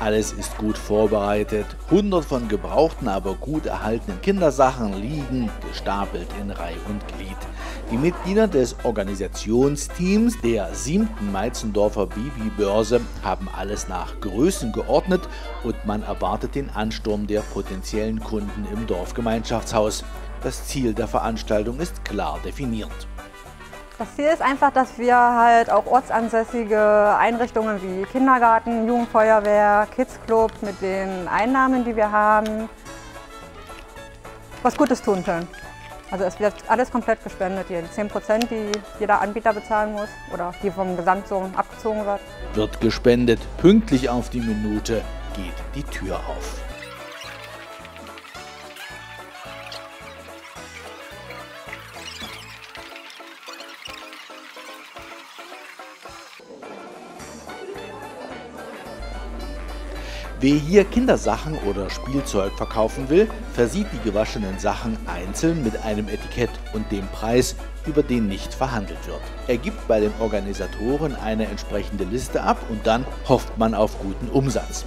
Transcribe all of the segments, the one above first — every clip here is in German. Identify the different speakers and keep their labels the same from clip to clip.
Speaker 1: Alles ist gut vorbereitet. Hundert von gebrauchten, aber gut erhaltenen Kindersachen liegen gestapelt in Reih und Glied. Die Mitglieder des Organisationsteams der siebten Meizendorfer Bibi-Börse haben alles nach Größen geordnet und man erwartet den Ansturm der potenziellen Kunden im Dorfgemeinschaftshaus. Das Ziel der Veranstaltung ist klar definiert.
Speaker 2: Das Ziel ist einfach, dass wir halt auch ortsansässige Einrichtungen wie Kindergarten, Jugendfeuerwehr, Kidsclub mit den Einnahmen, die wir haben, was Gutes tun können. Also es wird alles komplett gespendet, die 10 Prozent, die jeder Anbieter bezahlen muss oder die vom Gesamtsummen abgezogen wird.
Speaker 1: Wird gespendet, pünktlich auf die Minute geht die Tür auf. Wer hier Kindersachen oder Spielzeug verkaufen will, versieht die gewaschenen Sachen einzeln mit einem Etikett und dem Preis, über den nicht verhandelt wird. Er gibt bei den Organisatoren eine entsprechende Liste ab und dann hofft man auf guten Umsatz.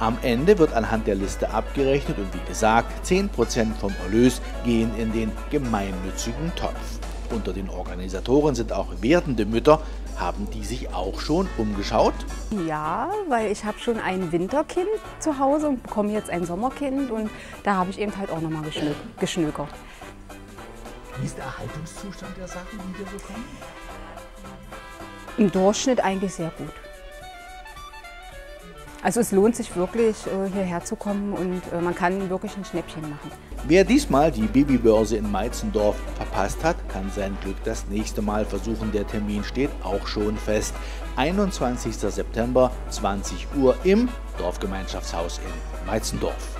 Speaker 1: Am Ende wird anhand der Liste abgerechnet und wie gesagt, 10% vom Erlös gehen in den gemeinnützigen Topf. Unter den Organisatoren sind auch werdende Mütter. Haben die sich auch schon umgeschaut?
Speaker 3: Ja, weil ich habe schon ein Winterkind zu Hause und bekomme jetzt ein Sommerkind und da habe ich eben halt auch nochmal geschnö geschnökert.
Speaker 1: Wie ist der Erhaltungszustand der Sachen, die wir bekommen?
Speaker 3: Im Durchschnitt eigentlich sehr gut. Also es lohnt sich wirklich, äh, hierher zu kommen und äh, man kann wirklich ein Schnäppchen machen.
Speaker 1: Wer diesmal die Babybörse in Meizendorf verpasst hat, kann sein Glück das nächste Mal versuchen. Der Termin steht auch schon fest. 21. September, 20 Uhr im Dorfgemeinschaftshaus in Meizendorf.